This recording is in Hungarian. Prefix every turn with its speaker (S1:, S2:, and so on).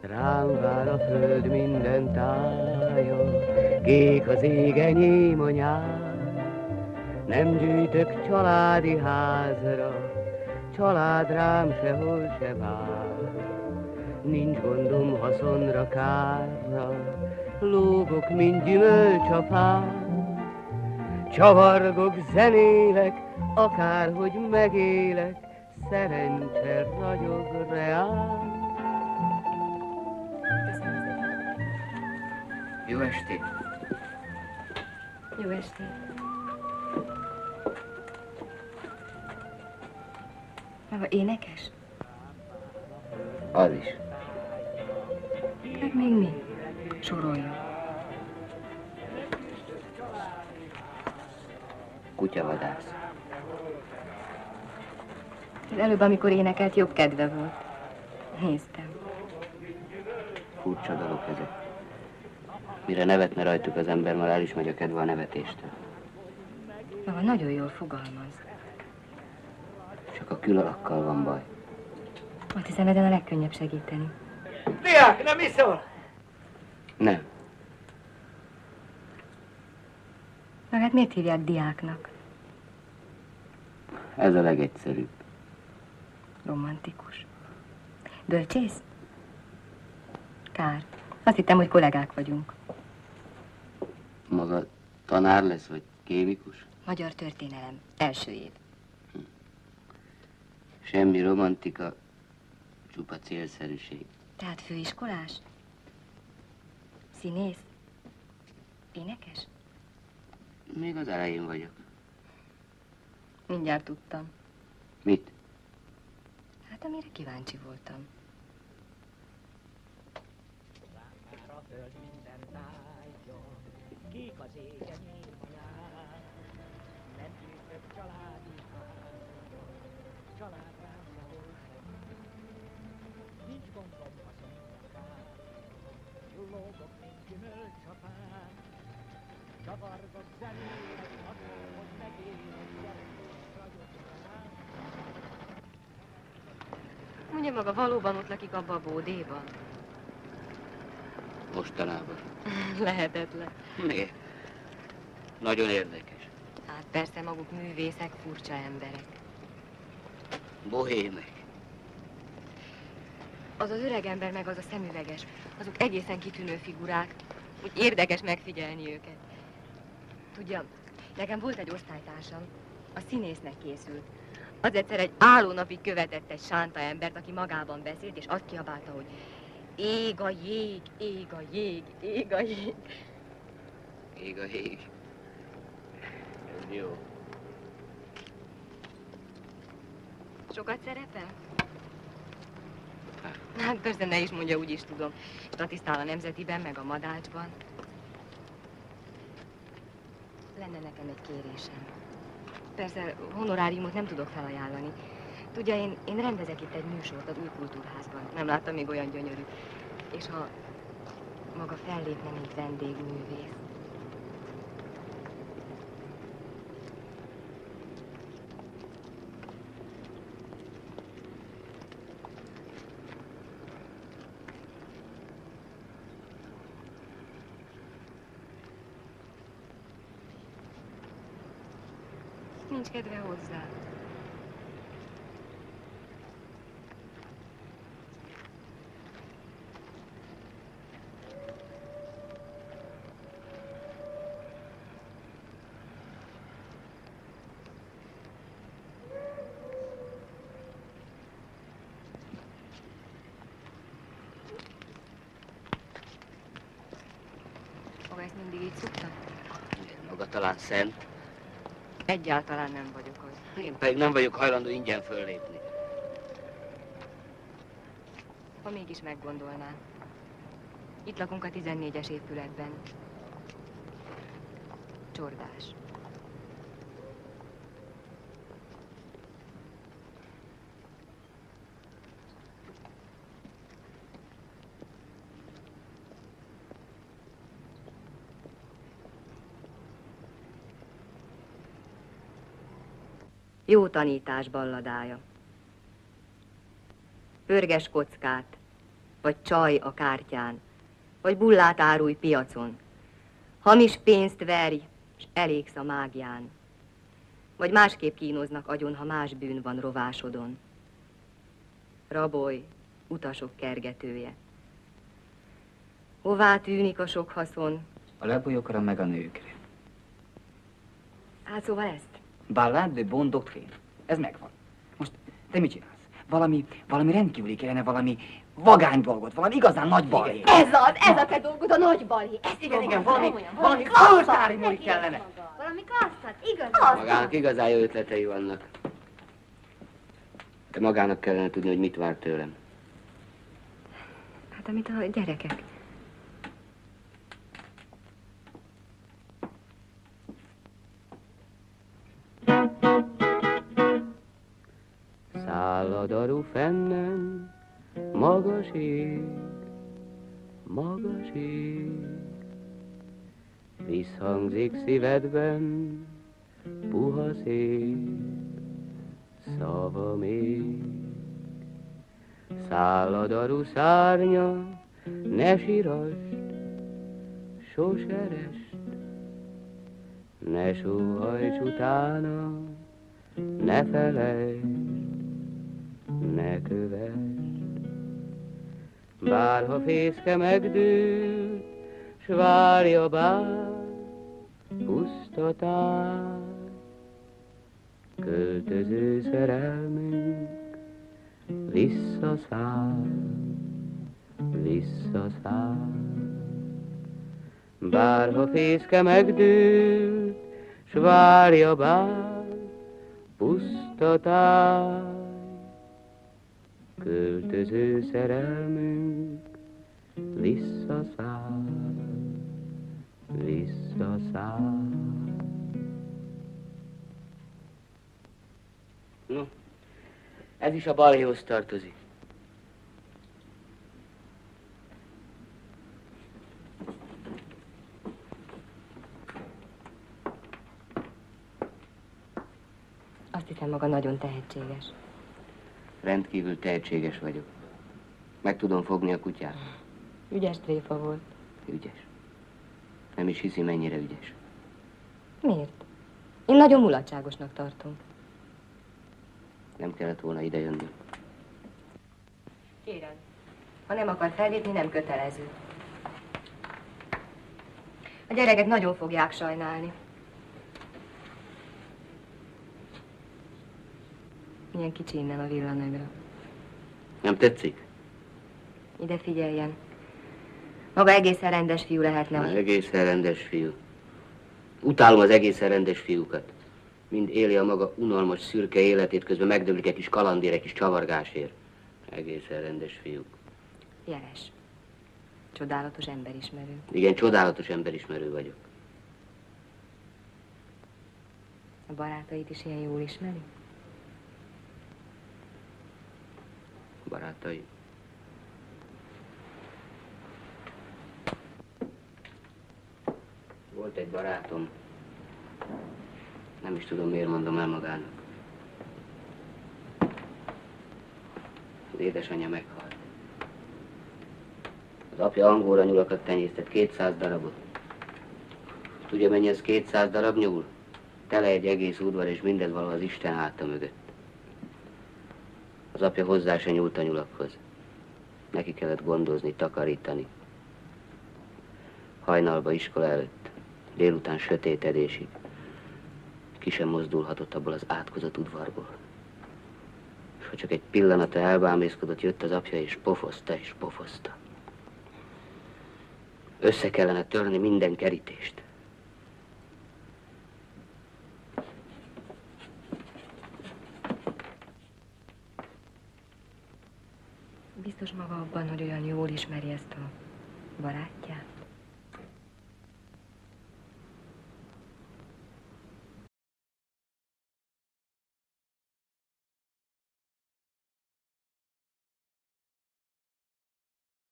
S1: Rám vár a föld minden tája, kék az ég enyém a nyár. Nem gyűjtök családi házra, család rám sehol se vár. Nincs gondom haszonra, kárra, lógok, mint gyümölcs a fán. Csavargok, zenélek, akárhogy megélek, szerencse ragyog reál.
S2: Jó estét!
S3: Jó estét! Maga énekes?
S2: Az is.
S3: Hát még mi? Soroljon.
S2: Kutyavadász.
S3: Az előbb, amikor énekelt, jobb kedve volt. Néztem.
S2: Furcsa dolog ezek. Mire nevetne rajtuk az ember, már el is megy a kedve a nevetéstől.
S3: Maga nagyon jól fogalmaz.
S2: Csak a külalakkal van baj.
S3: Azt hiszem, ezen a legkönnyebb segíteni.
S4: Diák, nem iszol?
S2: Nem.
S3: Magát miért hívják diáknak?
S2: Ez a legegyszerűbb.
S3: Romantikus. Bölcsész? Kár. Azt hittem, hogy kollégák vagyunk.
S2: Maga tanár lesz, vagy kémikus?
S3: Magyar történelem. Első év.
S2: Semmi romantika, csupa célszerűség.
S3: Tehát főiskolás? Színész? Énekes?
S2: Még az elején vagyok.
S3: Mindjárt tudtam.
S2: Mit?
S3: Hát amire kíváncsi voltam.
S4: Kék az égen anyám, nem gyűjtök családi házra, család rám sem. Nincs gondom a szomjakán, lógok, mint gyümölcs a fán, csavargok zenélek, attól, hogy megélek, ragyog rám.
S3: Mondja maga, valóban ott lakik abba a bódéban?
S2: Mostanában.
S3: Lehetetlen.
S2: Miért? Nagyon érdekes.
S3: Hát persze maguk művészek, furcsa emberek.
S2: Bohémek.
S3: Az az öreg ember meg az a szemüveges, azok egészen kitűnő figurák. Úgy érdekes megfigyelni őket. Tudja, nekem volt egy osztálytársam, a színésznek készült. Az egyszer egy állónapig követett egy sánta embert, aki magában beszélt, és azt kiabálta, hogy ég a jég, ég a jég, ég a jég.
S2: Ég a hég. Ez jó.
S3: Sokat szerepel? Hát persze ne is mondja, úgy is tudom. Statisztál a Nemzetiben, meg a Madácsban. Lenne nekem egy kérésem. Persze honoráriumot nem tudok felajánlani. Tudja, én, én rendezek itt egy műsort az új kultúrházban. Nem láttam még olyan gyönyörű. És ha maga fellépne, mint vendégművész. Nincs kedve hozzá. Maga ezt mindig így szokta?
S2: Maga talán szent.
S3: Egyáltalán nem vagyok az.
S2: Én pedig nem vagyok hajlandó ingyen föllépni.
S3: Ha mégis meggondolná. Itt lakunk a 14-es épületben. Csordás. Jó tanítás balladája. Pörges kockát, vagy csaj a kártyán, vagy bullát árulj piacon. Hamis pénzt verj, s elégsz a mágián. Vagy másképp kínoznak agyon, ha más bűn van rovásodon. Raboly, utasok kergetője. Hová tűnik a sok haszon?
S5: A lebolyokra meg a nőkre.
S3: Hát szóval ezt?
S5: Ballade de bon doctrine. Ez megvan. Most te mit csinálsz? Valami, valami rendkívüli kellene, valami vagány dolgot, valami igazán nagy balhé.
S6: Ez az, ez a te dolgod, a nagy balhé. Ezt
S5: Igen, igen, valami, valami múlik
S6: neki.
S5: kellene.
S6: Valami klasszat, igaz?
S2: Magának igazán jó ötletei vannak. De magának kellene tudni, hogy mit vár tőlem.
S3: Hát amit a gyerekek.
S1: Magas ég, magas ég. Visszhangzik szívedben, puha szép, szava még. Szállad a ruszárnya, ne sírasd, sose rest, ne sóhajts utána, ne felejtsd, ne kövesd. Bárha fészke megdőlt, s várja bár pusztatás, költöző szerelmünk visszaszáll, visszaszáll. Bárha fészke megdőlt, s várja bár pusztatás, költöző szerelmünk visszaszáll, visszaszáll.
S2: No, ez is a balhéhoz tartozik.
S3: Azt hiszem maga nagyon tehetséges.
S2: Rendkívül tehetséges vagyok. Meg tudom fogni a kutyát.
S3: Ügyes tréfa volt.
S2: Ügyes. Nem is hiszi, mennyire ügyes.
S3: Miért? Én nagyon mulatságosnak tartom.
S2: Nem kellett volna ide jönni.
S3: Kérem, ha nem akar fellépni, nem kötelező. A gyerekek nagyon fogják sajnálni. Milyen kicsi innen a villanögra.
S2: Nem tetszik?
S3: Ide figyeljen. Maga egészen rendes fiú lehetne.
S2: Na, egészen rendes fiú. Utálom az egészen rendes fiúkat. Mind éli a maga unalmas, szürke életét, közben megdöglik egy kis kalandér, egy kis csavargásért. Egészen rendes fiúk.
S3: Jeles. Csodálatos emberismerő.
S2: Igen, csodálatos emberismerő vagyok.
S3: A barátait is ilyen jól ismeri?
S2: Barátai. Volt egy barátom. Nem is tudom, miért mondom el magának. Az édesanyja meghalt. Az apja angóra nyulakat tenyésztett, 200 darabot. Tudja, mennyi ez 200 darab nyúl? Tele egy egész udvar, és mindez való az Isten háta mögött. Az apja hozzá se nyúlt a nyulakhoz. Neki kellett gondozni, takarítani. Hajnalba iskola előtt, délután sötétedésig. Ki sem mozdulhatott abból az átkozott udvarból. És ha csak egy pillanatra elbámészkodott, jött az apja, és pofozta, és pofozta. Össze kellene törni minden kerítést.
S3: Biztos maga abban, hogy olyan jól ismeri ezt a barátját?